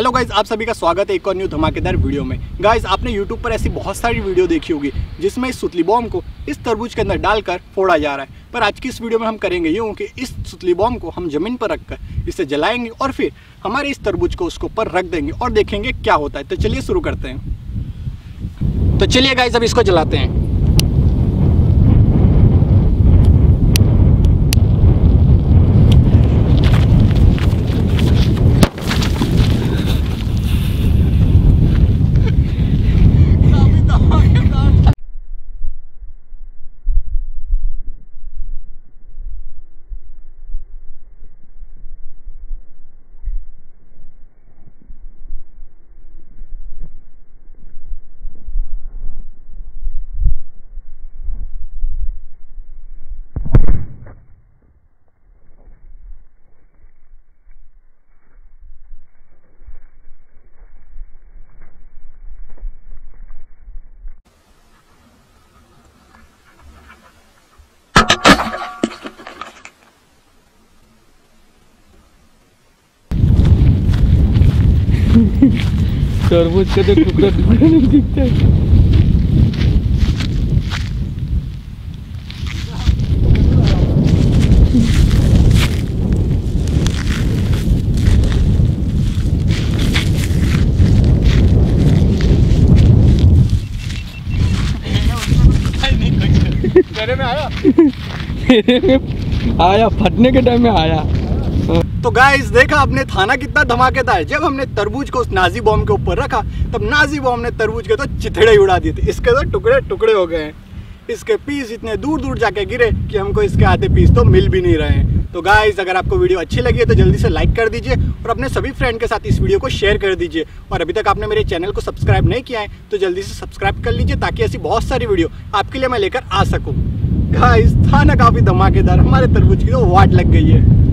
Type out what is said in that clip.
Hello guys आप सभी का स्वागत है एक और न्यू धमाकेदार वीडियो में। गाइज़ आपने यूट्यूब पर ऐसी बहुत सारी वीडियो देखी होगी, जिसमें इस सुतली बॉम्ब को इस तरबूज के अंदर डालकर फोड़ा जा रहा है। पर आज की इस वीडियो में हम करेंगे यूँ कि इस सुतली बॉम्ब को हम ज़मीन पर रखकर इसे जलाएँगे और फिर हमारे इस तरबूज को उसके ऊपर रख देंगे और देखेंगे क्या होता है। तो चलिए शुरू करते हैं। तो चलिए गाइज़ अब इसको जलाते हैं। तरबूज का तो टुकड़ा टुकड़ा नहीं दिखता। है मेरे में आया? मेरे में आया फटने के टाइम में आया। तो गाइस देखा आपने थाना कितना धमाकेदार जब हमने तरबूज को उस नाजी बॉम्ब के ऊपर रखा, तब नाजी बॉम्ब ने तरबूज के तो चिथड़े उड़ा दिए थे। इसके तो टुकड़े टुकड़े हो गए हैं। इसके पीस इतने दूर दूर जाके गिरे कि हमको इसके आधे पीस तो मिल भी नहीं रहे हैं। तो गाइस अगर आपको वीडियो अच्छी लगी है तो जल्दी से लाइक कर दीजिए और अपने सभी फ्रेंड के साथ इस वीडियो को शेयर कर दीजिए। और अभी तक आपने मेरे चैनल को सब्सक्राइब नहीं किया है तो जल्दी से सब्सक्राइब कर लीजिए ताकि ऐसी बहुत सारी वीडियो आपके लिए मैं लेकर आ सकूँ। गाइस थाना काफ़ी धमाकेदार, हमारे तरबूज की तो वाट लग गई है।